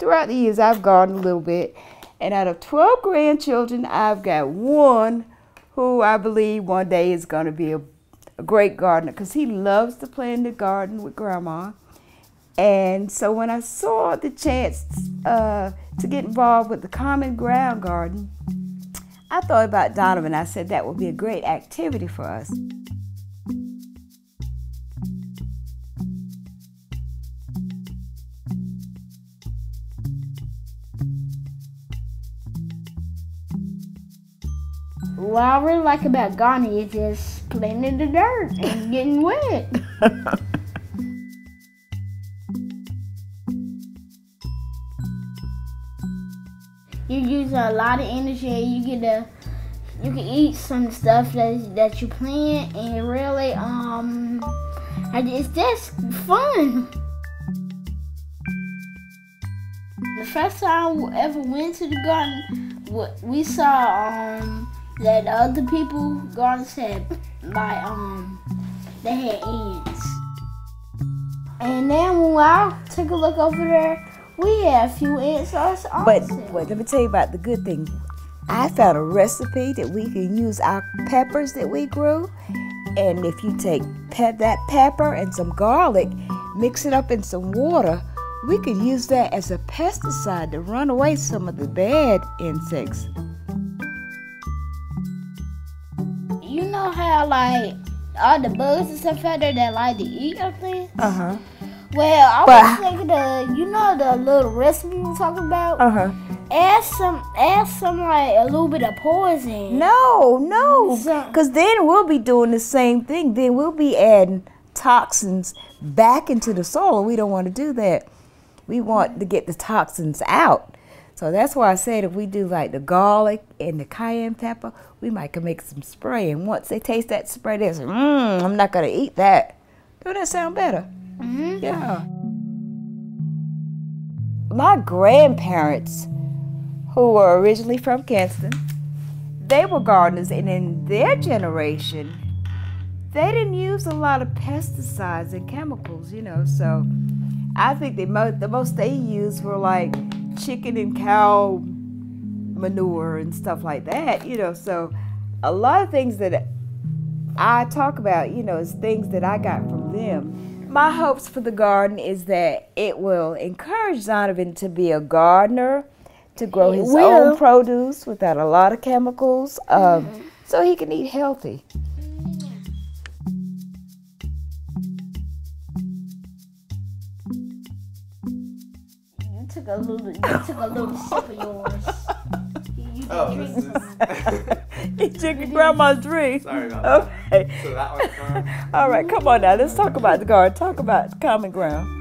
throughout the years, I've gardened a little bit. And out of 12 grandchildren, I've got one who I believe one day is going to be a, a great gardener because he loves to play in the garden with grandma. And so when I saw the chance uh, to get involved with the Common Ground Garden, I thought about Donovan. I said that would be a great activity for us. What I really like about gardening is just playing in the dirt and getting wet. you use a lot of energy. You get to you can eat some stuff that that you plant, and really um, it's just fun. The first time we ever went to the garden, we saw um that other people gardens had by um they had ants. And then when I took a look over there, we had a few ants also. But, but let me tell you about the good thing. I found a recipe that we can use our peppers that we grew. And if you take pe that pepper and some garlic, mix it up in some water, we could use that as a pesticide to run away some of the bad insects. You know how like all the bugs and stuff out there that like to eat your plants? Uh huh. Well, I but, was thinking the you know the little recipe we were talking about. Uh huh. Add some, add some like a little bit of poison. No, no, because then we'll be doing the same thing. Then we'll be adding toxins back into the soil. We don't want to do that. We want to get the toxins out. So that's why I said if we do like the garlic and the cayenne pepper, we might can make some spray. And once they taste that spray, they say, mmm, I'm not going to eat that. Doesn't that sound better? Mm -hmm. Yeah. My grandparents, who were originally from Kinston, they were gardeners, and in their generation, they didn't use a lot of pesticides and chemicals, you know. So I think the most, the most they used were like chicken and cow manure and stuff like that, you know. So a lot of things that I talk about, you know, is things that I got from them. My hopes for the garden is that it will encourage Donovan to be a gardener, to grow his own produce without a lot of chemicals, um, mm -hmm. so he can eat healthy. Took a little, you took a little sip of yours. You, oh, this is. he drinking grandma's drink. Sorry about okay. that. So that one's All right, come on now. Let's talk about the garden. Talk about common ground.